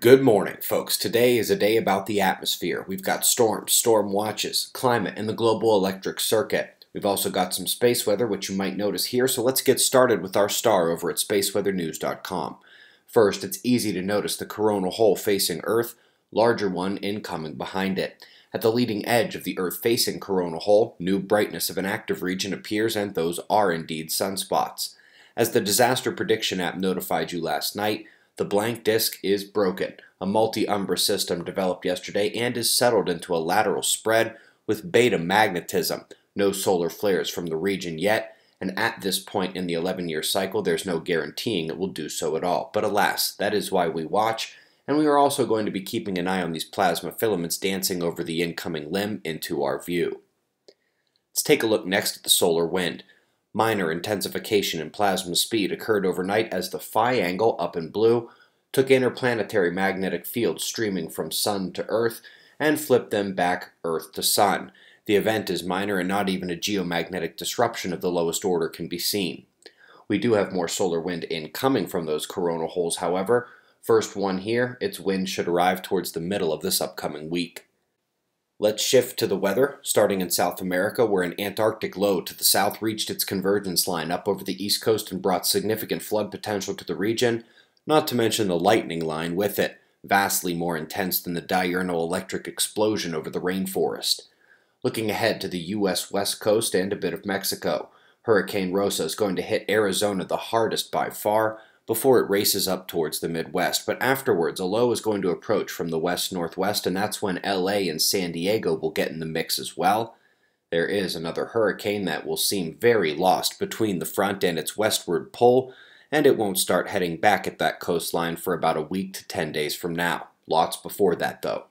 Good morning, folks. Today is a day about the atmosphere. We've got storms, storm watches, climate, and the global electric circuit. We've also got some space weather, which you might notice here, so let's get started with our star over at spaceweathernews.com. First, it's easy to notice the coronal hole facing Earth, larger one incoming behind it. At the leading edge of the Earth-facing coronal hole, new brightness of an active region appears and those are indeed sunspots. As the disaster prediction app notified you last night, the blank disk is broken, a multi-umbra system developed yesterday and is settled into a lateral spread with beta magnetism. No solar flares from the region yet, and at this point in the 11-year cycle there's no guaranteeing it will do so at all. But alas, that is why we watch, and we are also going to be keeping an eye on these plasma filaments dancing over the incoming limb into our view. Let's take a look next at the solar wind. Minor intensification in plasma speed occurred overnight as the phi angle, up in blue, took interplanetary magnetic fields streaming from Sun to Earth and flipped them back Earth to Sun. The event is minor and not even a geomagnetic disruption of the lowest order can be seen. We do have more solar wind incoming from those coronal holes, however. First one here, its wind should arrive towards the middle of this upcoming week. Let's shift to the weather, starting in South America, where an Antarctic low to the south reached its convergence line up over the east coast and brought significant flood potential to the region, not to mention the lightning line with it, vastly more intense than the diurnal electric explosion over the rainforest. Looking ahead to the U.S. west coast and a bit of Mexico, Hurricane Rosa is going to hit Arizona the hardest by far, before it races up towards the Midwest. But afterwards, a low is going to approach from the west northwest, and that's when LA and San Diego will get in the mix as well. There is another hurricane that will seem very lost between the front and its westward pole, and it won't start heading back at that coastline for about a week to 10 days from now. Lots before that, though.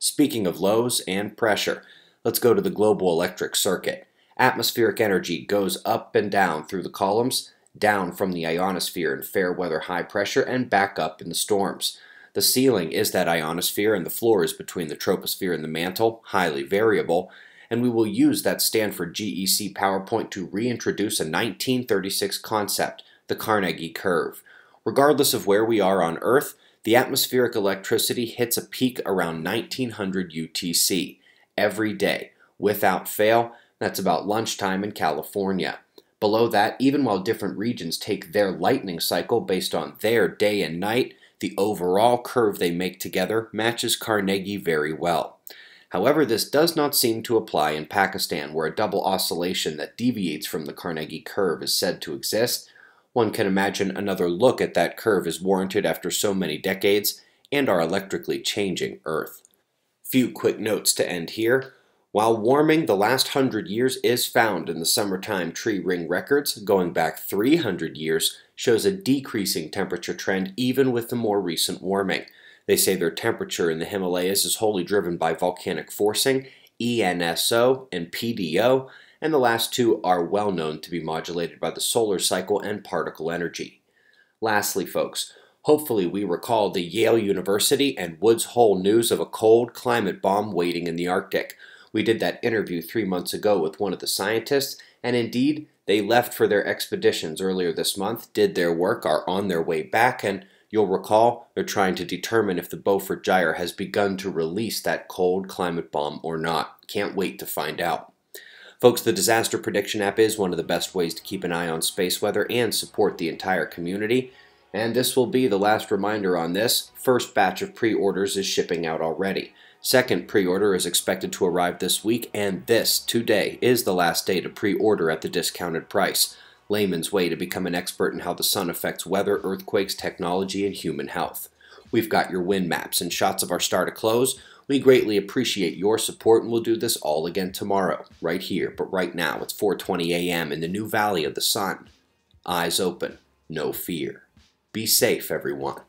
Speaking of lows and pressure, let's go to the global electric circuit. Atmospheric energy goes up and down through the columns, down from the ionosphere in fair weather high pressure and back up in the storms. The ceiling is that ionosphere and the floor is between the troposphere and the mantle, highly variable, and we will use that Stanford GEC PowerPoint to reintroduce a 1936 concept, the Carnegie curve. Regardless of where we are on Earth, the atmospheric electricity hits a peak around 1900 UTC every day, without fail. That's about lunchtime in California. Below that, even while different regions take their lightning cycle based on their day and night, the overall curve they make together matches Carnegie very well. However, this does not seem to apply in Pakistan, where a double oscillation that deviates from the Carnegie curve is said to exist. One can imagine another look at that curve is warranted after so many decades and our electrically changing Earth. Few quick notes to end here. While warming the last hundred years is found in the summertime tree ring records, going back 300 years shows a decreasing temperature trend even with the more recent warming. They say their temperature in the Himalayas is wholly driven by volcanic forcing, ENSO, and PDO, and the last two are well known to be modulated by the solar cycle and particle energy. Lastly, folks, hopefully we recall the Yale University and Woods Hole news of a cold climate bomb waiting in the Arctic. We did that interview three months ago with one of the scientists, and indeed, they left for their expeditions earlier this month, did their work, are on their way back, and you'll recall they're trying to determine if the Beaufort Gyre has begun to release that cold climate bomb or not. Can't wait to find out. Folks, the Disaster Prediction app is one of the best ways to keep an eye on space weather and support the entire community. And this will be the last reminder on this. First batch of pre orders is shipping out already. Second pre order is expected to arrive this week, and this, today, is the last day to pre order at the discounted price. Layman's way to become an expert in how the sun affects weather, earthquakes, technology, and human health. We've got your wind maps and shots of our star to close. We greatly appreciate your support, and we'll do this all again tomorrow, right here. But right now, it's 4:20 a.m. in the new Valley of the Sun. Eyes open, no fear. Be safe, everyone.